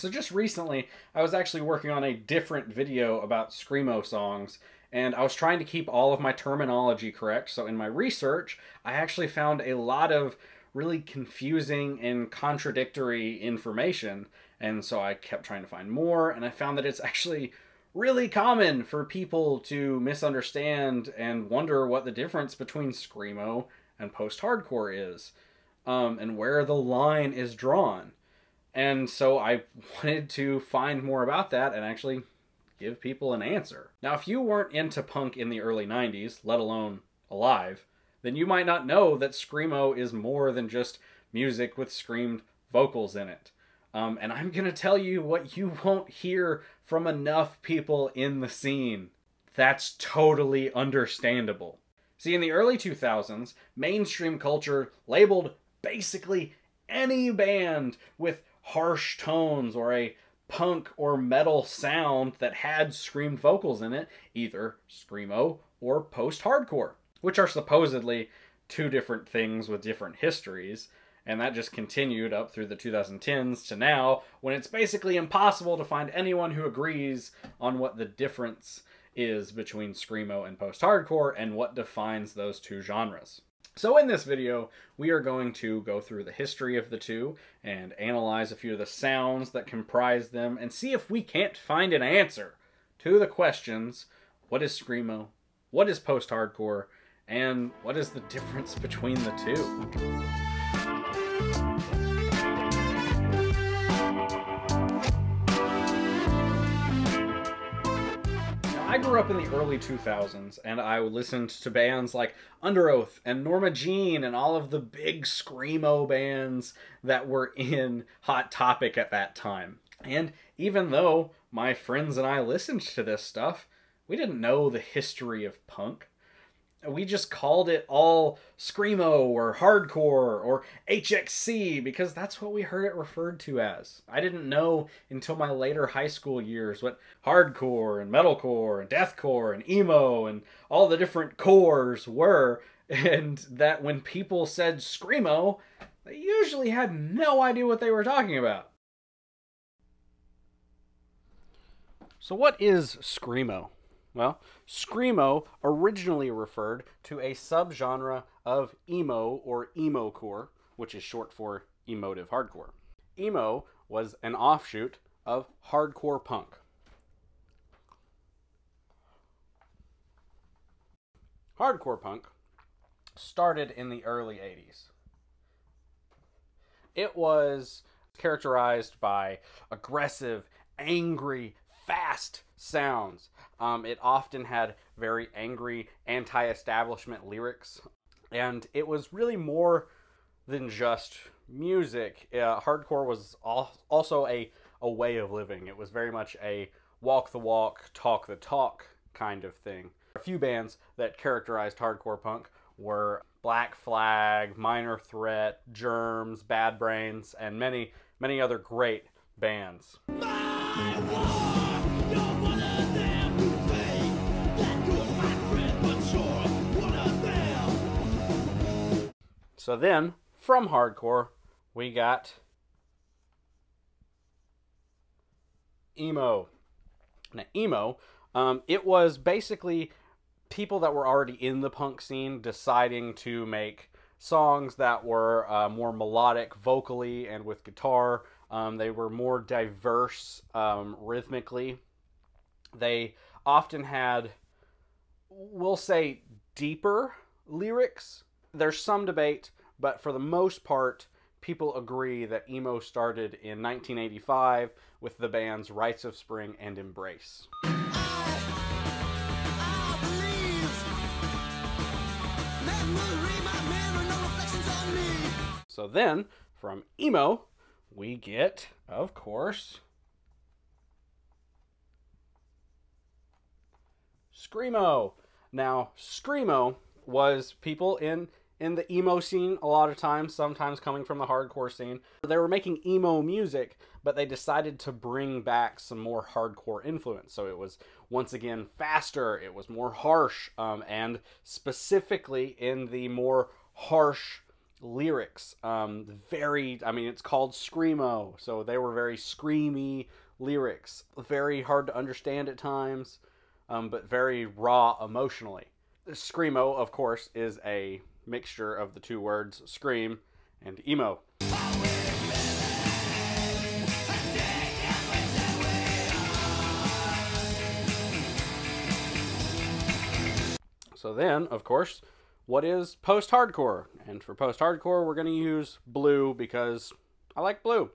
So just recently, I was actually working on a different video about Screamo songs, and I was trying to keep all of my terminology correct. So in my research, I actually found a lot of really confusing and contradictory information, and so I kept trying to find more, and I found that it's actually really common for people to misunderstand and wonder what the difference between Screamo and post-hardcore is, um, and where the line is drawn. And so I wanted to find more about that and actually give people an answer. Now, if you weren't into punk in the early 90s, let alone alive, then you might not know that Screamo is more than just music with screamed vocals in it. Um, and I'm going to tell you what you won't hear from enough people in the scene. That's totally understandable. See, in the early 2000s, mainstream culture labeled basically any band with harsh tones or a punk or metal sound that had screamed vocals in it, either screamo or post-hardcore, which are supposedly two different things with different histories. And that just continued up through the 2010s to now, when it's basically impossible to find anyone who agrees on what the difference is between screamo and post-hardcore and what defines those two genres. So in this video, we are going to go through the history of the two and analyze a few of the sounds that comprise them and see if we can't find an answer to the questions, what is Screamo, what is post-hardcore, and what is the difference between the two? Grew up in the early 2000s and I listened to bands like Underoath and Norma Jean and all of the big screamo bands that were in Hot Topic at that time. And even though my friends and I listened to this stuff, we didn't know the history of punk we just called it all screamo or hardcore or HXC because that's what we heard it referred to as. I didn't know until my later high school years what hardcore and metalcore and deathcore and emo and all the different cores were and that when people said screamo, they usually had no idea what they were talking about. So what is screamo? Well, Screamo originally referred to a subgenre of emo or emocore, which is short for emotive hardcore. Emo was an offshoot of hardcore punk. Hardcore punk started in the early 80s. It was characterized by aggressive, angry, fast sounds. Um, it often had very angry, anti establishment lyrics, and it was really more than just music. Uh, hardcore was also a, a way of living, it was very much a walk the walk, talk the talk kind of thing. A few bands that characterized hardcore punk were Black Flag, Minor Threat, Germs, Bad Brains, and many, many other great bands. So then, from hardcore, we got emo. Now, emo, um, it was basically people that were already in the punk scene deciding to make songs that were uh, more melodic vocally and with guitar. Um, they were more diverse um, rhythmically. They often had, we'll say, deeper lyrics there's some debate, but for the most part, people agree that emo started in 1985 with the bands Rites of Spring and Embrace. So then, from emo, we get, of course, Screamo. Now, Screamo was people in in the emo scene a lot of times, sometimes coming from the hardcore scene. They were making emo music, but they decided to bring back some more hardcore influence. So it was once again faster, it was more harsh, um, and specifically in the more harsh lyrics. Um, very, I mean, it's called screamo, so they were very screamy lyrics, very hard to understand at times, um, but very raw emotionally. Screamo, of course, is a mixture of the two words scream and emo. So then, of course, what is post hardcore? And for post hardcore, we're going to use blue because I like blue.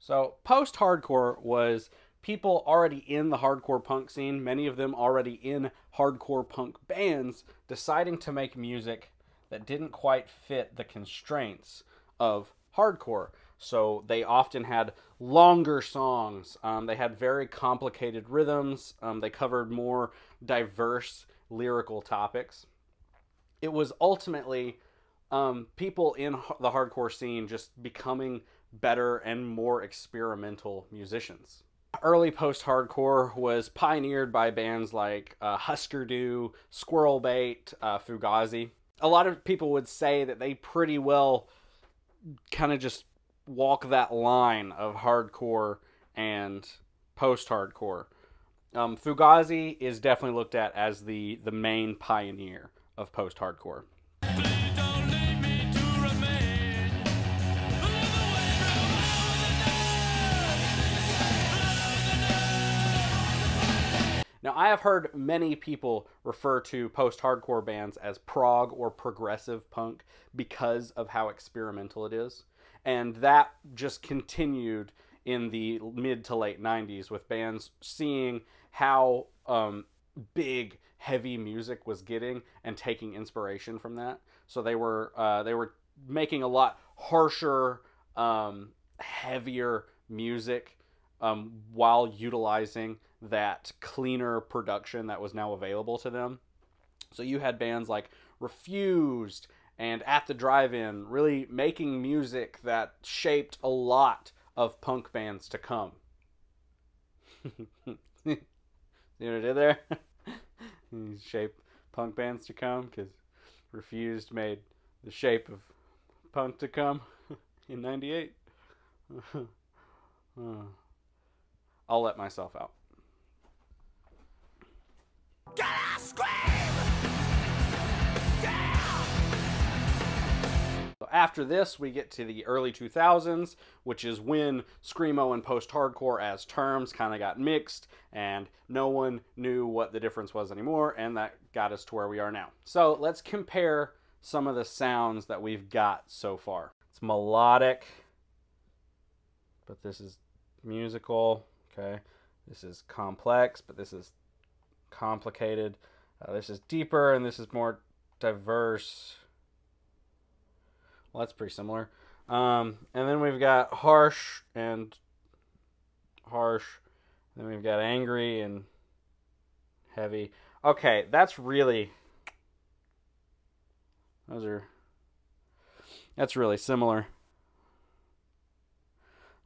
So, post hardcore was people already in the hardcore punk scene, many of them already in hardcore punk bands, deciding to make music that didn't quite fit the constraints of hardcore. So they often had longer songs. Um, they had very complicated rhythms. Um, they covered more diverse lyrical topics. It was ultimately um, people in the hardcore scene just becoming better and more experimental musicians. Early post hardcore was pioneered by bands like uh, Husker Du, Squirrel Bait, uh, Fugazi. A lot of people would say that they pretty well kind of just walk that line of hardcore and post hardcore. Um, Fugazi is definitely looked at as the the main pioneer of post hardcore. Now, I have heard many people refer to post hardcore bands as prog or progressive punk because of how experimental it is. And that just continued in the mid to late 90s with bands seeing how um, big heavy music was getting and taking inspiration from that. So they were uh, they were making a lot harsher, um, heavier music um, while utilizing that cleaner production that was now available to them. So you had bands like Refused and At the Drive In really making music that shaped a lot of punk bands to come. See what I did there? shape punk bands to come because Refused made the shape of punk to come in 98. I'll let myself out. after this, we get to the early 2000s, which is when Screamo and post hardcore as terms kind of got mixed, and no one knew what the difference was anymore, and that got us to where we are now. So let's compare some of the sounds that we've got so far. It's melodic, but this is musical, okay? This is complex, but this is complicated. Uh, this is deeper, and this is more diverse. Well, that's pretty similar. Um, and then we've got harsh and harsh. Then we've got angry and heavy. Okay, that's really. Those are. That's really similar.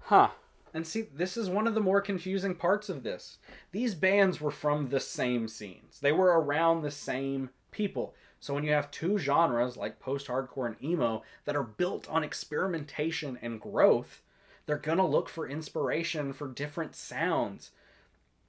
Huh. And see, this is one of the more confusing parts of this. These bands were from the same scenes, they were around the same people. So when you have two genres like post hardcore and emo that are built on experimentation and growth, they're to look for inspiration for different sounds.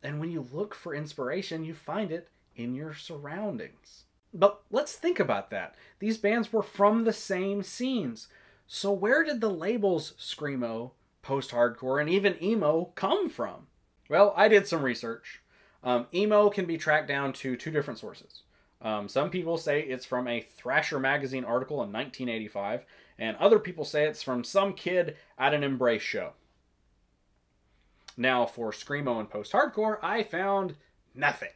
And when you look for inspiration, you find it in your surroundings. But let's think about that. These bands were from the same scenes. So where did the labels Screamo, post hardcore, and even emo come from? Well, I did some research. Um, emo can be tracked down to two different sources. Um, some people say it's from a Thrasher magazine article in 1985, and other people say it's from some kid at an Embrace show. Now, for Screamo and Post Hardcore, I found nothing.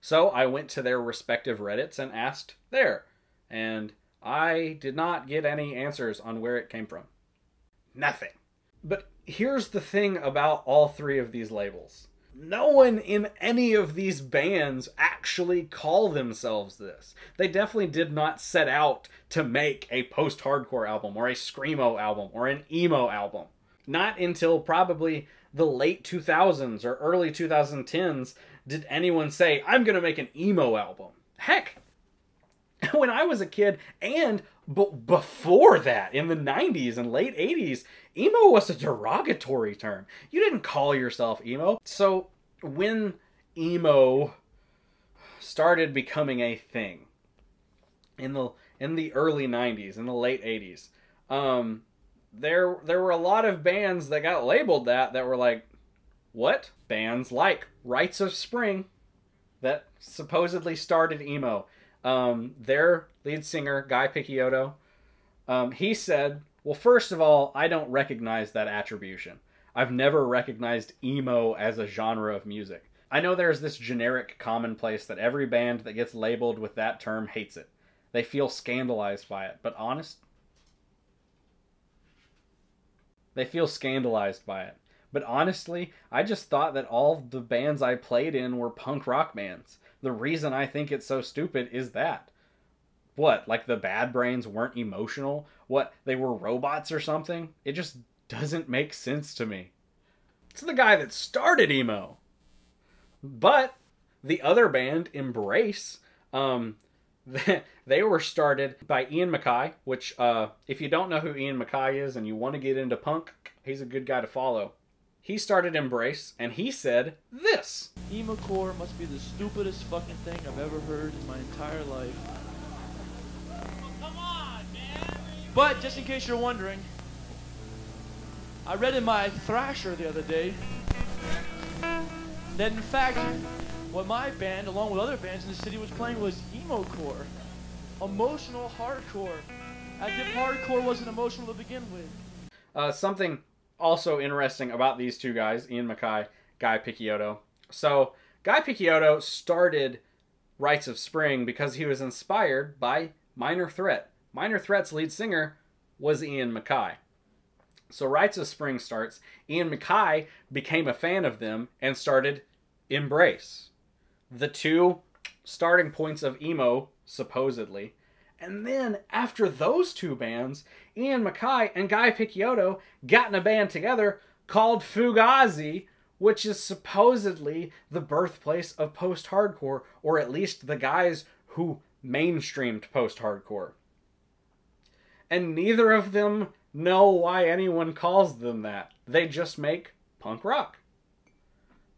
So I went to their respective Reddits and asked there, and I did not get any answers on where it came from. Nothing. But here's the thing about all three of these labels no one in any of these bands actually call themselves this. They definitely did not set out to make a post hardcore album or a Screamo album or an emo album. Not until probably the late 2000s or early 2010s did anyone say, I'm going to make an emo album. Heck, when I was a kid and But before that, in the 90s and late 80s, emo was a derogatory term. You didn't call yourself emo. So when emo started becoming a thing in the in the early 90s, in the late 80s, um, there there were a lot of bands that got labeled that that were like, what? Bands like Rites of Spring that supposedly started emo. Um, their lead singer, Guy Picciotto, um, he said, Well, first of all, I don't recognize that attribution. I've never recognized emo as a genre of music. I know there's this generic commonplace that every band that gets labeled with that term hates it. They feel scandalized by it, but honest, they feel scandalized by it. But honestly, I just thought that all the bands I played in were punk rock bands. The reason I think it's so stupid is that. What, like the Bad Brains weren't emotional? What, they were robots or something? It just doesn't make sense to me. It's the guy that started emo. But the other band, Embrace, um, they were started by Ian MacKaye, which, uh, if you don't know who Ian MacKaye is and you want to get into punk, he's a good guy to follow. He started Embrace, and he said this Emo core must be the stupidest fucking thing I've ever heard in my entire life. But just in case you're wondering, I read in my Thrasher the other day that in fact, what my band, along with other bands in the city, was playing was emo core, emotional hardcore, as if hardcore wasn't emotional to begin with. Uh, something also interesting about these two guys, Ian MacKaye, Guy Picciotto. So, Guy Picciotto started Rites of Spring because he was inspired by Minor Threat. Minor Threat's lead singer was Ian MacKaye. So, Rites of Spring starts. Ian MacKaye became a fan of them and started Embrace. The two starting points of emo, supposedly. And then after those two bands, Ian MacKaye and Guy Picciotto got in a band together called Fugazi, which is supposedly the birthplace of post hardcore, or at least the guys who mainstreamed post hardcore. And neither of them know why anyone calls them that. They just make punk rock.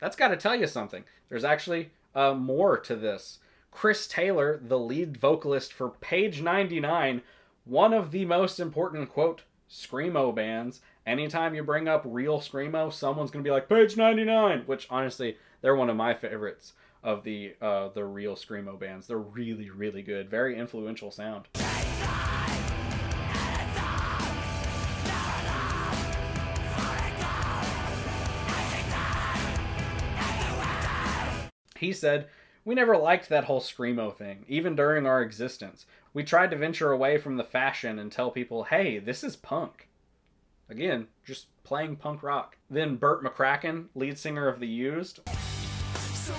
That's got to tell you something. There's actually uh, more to this. Chris Taylor, the lead vocalist for Page 99, one of the most important, quote, Screamo bands. Anytime you bring up real Screamo, someone's going to be like, Page 99, which honestly, they're one of my favorites of the uh, the real Screamo bands. They're really, really good. Very influential sound. He said, We never liked that whole Screamo thing, even during our existence. We tried to venture away from the fashion and tell people, hey, this is punk. Again, just playing punk rock. Then Bert McCracken, lead singer of The Used. So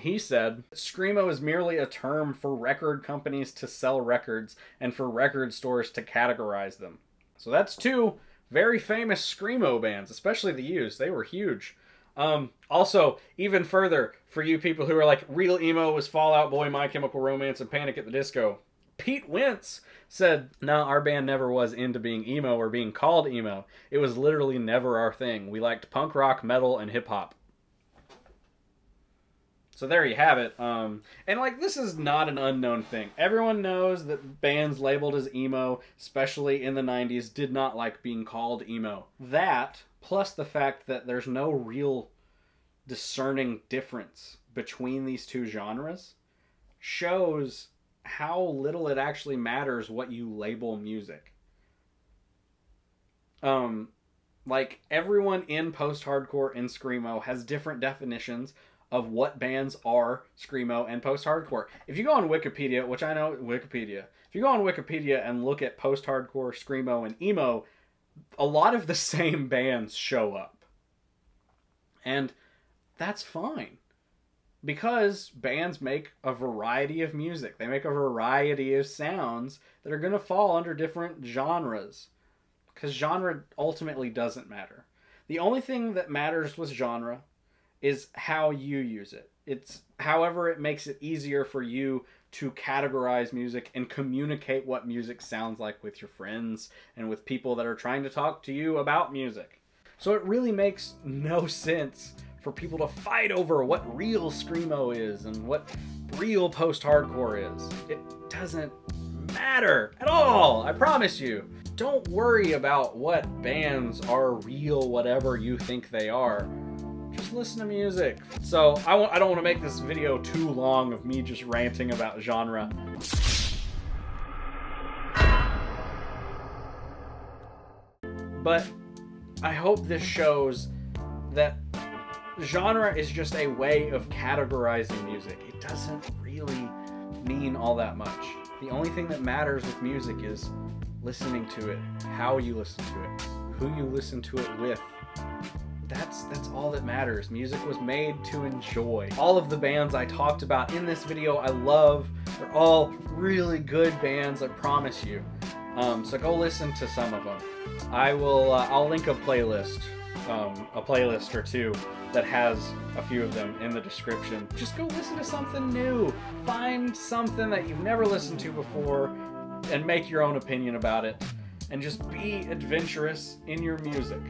he said, Screamo is merely a term for record companies to sell records and for record stores to categorize them. So that's two very famous screamo bands, especially the Used. They were huge. Um, also, even further, for you people who are like, real emo was Fall Out Boy, My Chemical Romance, and Panic at the Disco. Pete Wentz said, No, our band never was into being emo or being called emo. It was literally never our thing. We liked punk rock, metal, and hip hop. So there you have it. Um, and like this is not an unknown thing. Everyone knows that bands labeled as emo, especially in the 90s, did not like being called emo. That plus the fact that there's no real discerning difference between these two genres shows how little it actually matters what you label music. Um like everyone in post-hardcore and screamo has different definitions of what bands are screamo and post-hardcore. If you go on Wikipedia, which I know Wikipedia, if you go on Wikipedia and look at post-hardcore, screamo, and emo, a lot of the same bands show up. And that's fine. Because bands make a variety of music. They make a variety of sounds that are going to fall under different genres. Because genre ultimately doesn't matter. The only thing that matters with genre is how you use it. It's however it makes it easier for you to categorize music and communicate what music sounds like with your friends and with people that are trying to talk to you about music. So it really makes no sense for people to fight over what real screamo is and what real post-hardcore is. It doesn't matter at all, I promise you. Don't worry about what bands are real whatever you think they are just listen to music. So I w- I don't want to make this video too long of me just ranting about genre. But I hope this shows that genre is just a way of categorizing music. It doesn't really mean all that much. The only thing that matters with music is listening to it, how you listen to it, who you listen to it with that's that's all that matters. Music was made to enjoy. All of the bands I talked about in this video, I love. They're all really good bands, I promise you. Um, so go listen to some of them. I will. Uh, I'll link a playlist, um, a playlist or two that has a few of them in the description. Just go listen to something new. Find something that you've never listened to before, and make your own opinion about it. And just be adventurous in your music.